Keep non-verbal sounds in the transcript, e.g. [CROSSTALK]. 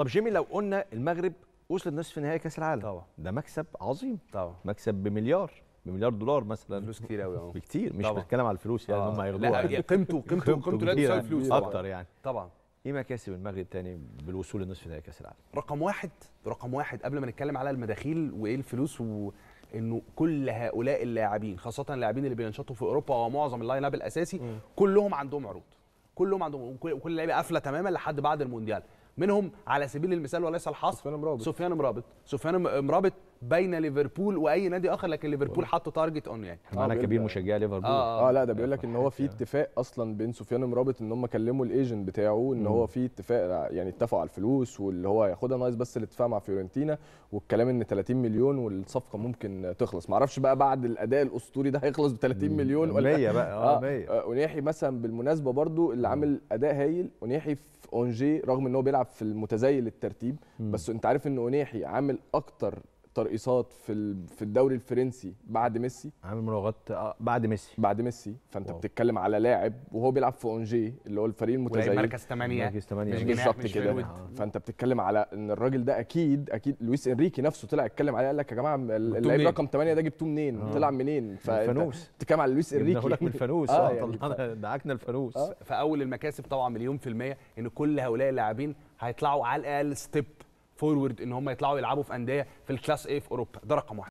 طب جيمي لو قلنا المغرب وصلت نصف نهائي كأس العالم. طبعا. ده مكسب عظيم. طبعا. مكسب بمليار بمليار دولار مثلا. فلوس كتير قوي اهو بكتير مش. بتكلم على الفلوس يعني آه. هم لا هياخدوها. هي [LAUGHS] قيمته قيمته قيمته لا تساوي فلوس أكتر يعني. طبعا. إيه مكاسب المغرب تاني بالوصول لنصف نهائي كأس العالم؟ رقم واحد رقم واحد قبل ما نتكلم على المداخيل وإيه الفلوس وإنه كل هؤلاء اللاعبين خاصة اللاعبين اللي بينشطوا في أوروبا ومعظم ال lineup الأساسي كلهم عندهم عروض. كلهم عندهم وكل كل اللعيبه قافلة تماما لحد بعد المونديال. منهم على سبيل المثال وليس الحصر سفيان مرابط. سفيان مرابط سفيان مرابط بين ليفربول وأي نادي آخر لكن ليفربول حط target on يعني. معانا بيبقى- كبير مشجعي ليفربول. آه، آه. لا ده بيقول لك إن هو في اتفاق أصلا بين سفيان مرابط إن هم كلموا ال agent بتاعه إن هو في اتفاق يعني اتفقوا على الفلوس واللي هو هياخدها ناقص بس الاتفاق مع فيورنتينا والكلام إن 30 مليون والصفقة ممكن تخلص. معرفش بقى بعد الأداء الأسطوري ده هيخلص ب 30 مليون ولا 100 بقى آه 100 آه، أونيحي مثلا بالمناسبة برضو اللي عامل أداء هايل أونيحي في أونجي رغم إن هو بيلعب في المتذيل الترتيب بس أنت عارف إن أوناحي عامل أكتر ترقيصات في ال- في الدوري الفرنسي بعد ميسي عامل مراوغات آه، بعد ميسي بعد ميسي فأنت wow. بتتكلم على لاعب وهو بيلعب في أونجي اللي هو الفريق ولعب المتذيل مركز 8 مركز 8 مش يعني. بالظبط مش كده فيرويد. فأنت بتتكلم على إن الراجل ده أكيد أكيد لويس إنريكي نفسه طلع اتكلم عليه قال لك يا جماعة اللعيب؟ رقم 8 ده جبتوه منين آه. طلع منين الفانوس. بتتكلم على لويس إنريكي لك من الفانوس [LAUGHS] آه، آه يعني طلعنا دعكنا الفانوس آه. فأول المكاسب طبعا مليون في المية إن كل هؤلاء اللاعبين هيطلعوا على الأقل step forward إن هم يطلعوا يلعبوا في أندية في ال class A في أوروبا. ده رقم واحد.